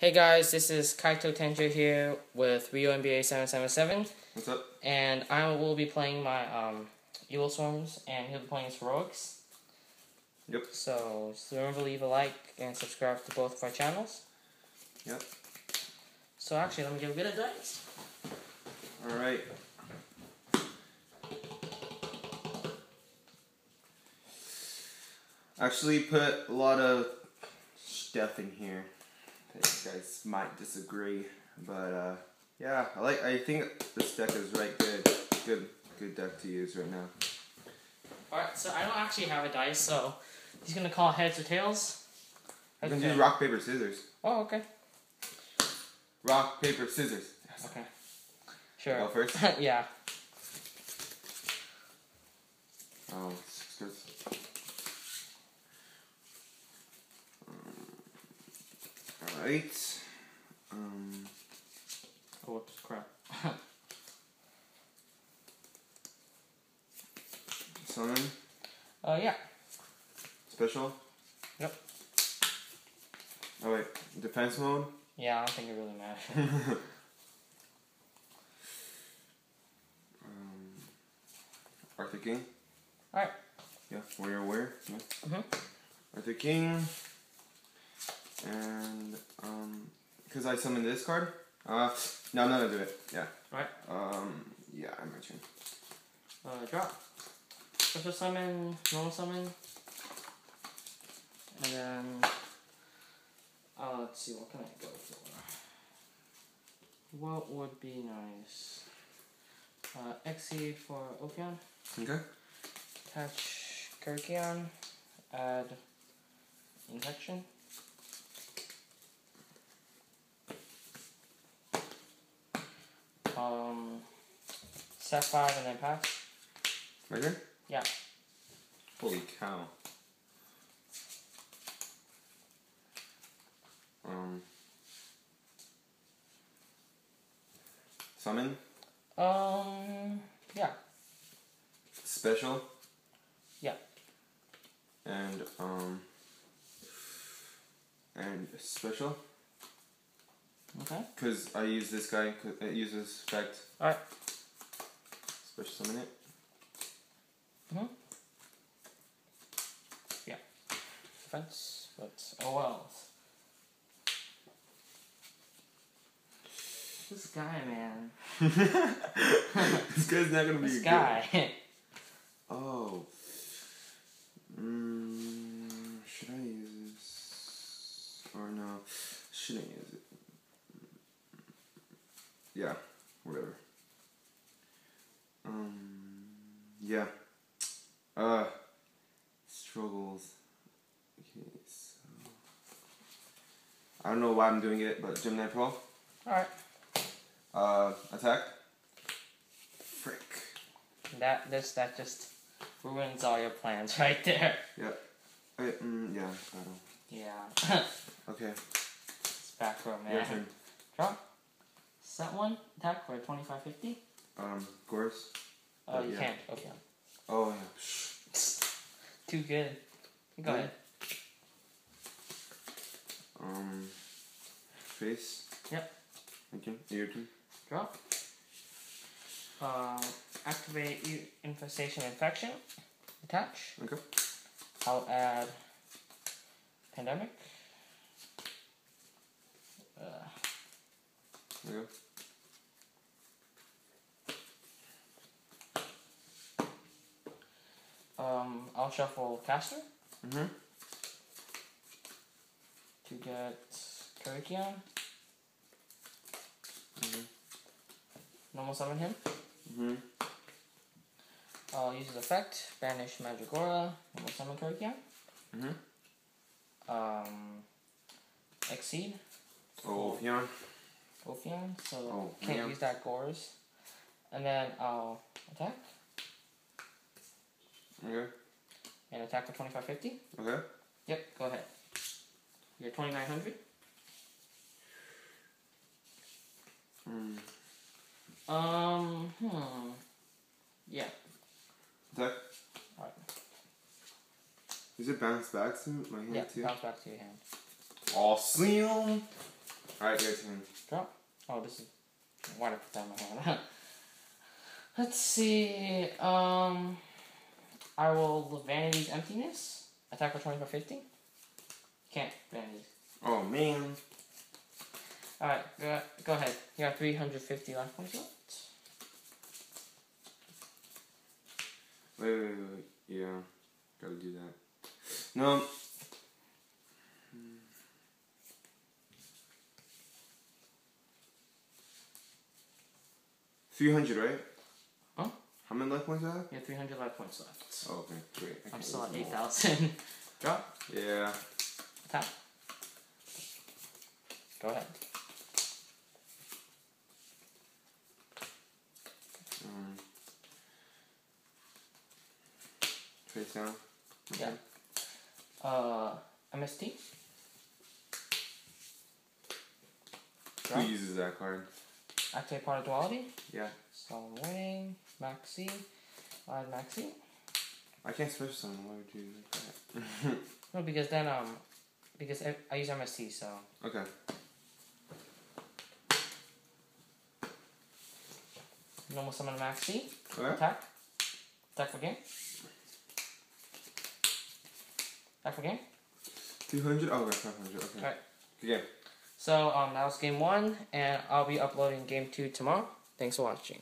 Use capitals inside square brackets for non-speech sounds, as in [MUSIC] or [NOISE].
Hey guys, this is Kaito Tenjo here with Ryo NBA 777, What's up? and I will be playing my um, Evilswarms, and he'll be playing his Heroics. Yep. So, so remember to leave a like and subscribe to both of our channels. Yep. So actually, let me get a bit of dice. All right. Actually, put a lot of stuff in here. You guys might disagree, but uh, yeah, I like. I think this deck is right good. Good, good deck to use right now. Alright, so I don't actually have a dice, so he's gonna call heads or tails. You can Okay. do rock paper scissors. Oh, okay. Rock paper scissors. Yes. Okay. Sure. Go first. [LAUGHS] yeah. Oh, scissors. All right. Um. Oh, whoops, crap. [LAUGHS] Summon. uh, yeah. Special. Yep. Oh wait, defense mode. Yeah, I don't think it really matters. [LAUGHS] um, Arthur King. Alright. Yeah, warrior warrior. Yeah. Mhm. Arthur King. And because I summoned this card. Uh, no, I'm not gonna do it. Yeah. Right. Um, yeah, I'm my turn. Uh, drop. Special summon, normal summon. And then, uh, let's see, what can I go for? What would be nice? Uh, Xe for Ophion. Okay. Attach Kerykeion. Add Infection. Um, set 5 and then pass. Right here. Yeah. Holy cow. Um. Summon. Um, yeah. Special. Yeah. And um. And special. Okay. Cause I use this guy. 'cause uh, it uses effect. Alright. Special summon it. Huh? Yeah. Defense, but oh well. This guy, man. [LAUGHS] this guy's not gonna be This good. guy. [LAUGHS] Oh. Mm, should I use this? Or no? Shouldn't use it. Yeah, whatever. Um, yeah. Uh, struggles. Okay, so. I don't know why I'm doing it, but Pro. Alright. Uh, attack. Frick. That this that just ruins all your plans [LAUGHS] right there. Yep. Mm, yeah, I don't. Yeah. [LAUGHS] Okay, it's back row, man. your turn. Drop. Set one. Attack for twenty five fifty. Um, Gorz. Oh, you yeah. can't. Okay. Oh yeah. Too good. Go Yeah. ahead. Face. Yep. Okay, your turn. Drop. Uh, activate U- infestation infection. Attach. Okay. I'll add pandemic. Uh, you um, I'll shuffle Castor go. Mhm. to get Kerykeion. Normal summon him. Mhm. I'll use his effect. Banish Magicora. Normal summon Kerykeion. Mhm. Um, Exceed. Oh, Fion. Ophion. So Oh, can't yeah. use that Gorz. And then I'll attack. Okay. And attack for 2550. Okay. Yep, go ahead. You're 2900. Mm. Um, hmm. Yeah. Attack. Alright. Does it bounce back to my hand Yeah, too? bounce back to your hand. Awesome. Alright, your turn. Drop. Oh, this is. Why did I put that in my hand? [LAUGHS] Let's see. Um, I will Vanity's Emptiness. Attack for 2550. Can't vanity. Oh man. Alright, go, go ahead. You got 350 life points left. Wait, wait, wait. Yeah. Gotta do that. No. Three hundred, right? Huh? How many life points I have? You have 300 life points left. Oh, okay, great. I I'm still at all. 8,000. Drop. [LAUGHS] Yeah. Tap. Go ahead. Face down. Yeah. Uh, MST. Who uses that card? Activate Pot of Duality. Yeah. Solemn Wing. Maxi. Add Maxi. I can't switch someone. Why would you like that? [LAUGHS] No, because then um, because I, I use MST, so okay. normal summon Maxi. Okay. Attack. Attack for Attack for game. Two hundred. Oh, okay, five hundred. Okay. Alright. Good game. So um, that was game one, and I'll be uploading game two tomorrow. Thanks for watching.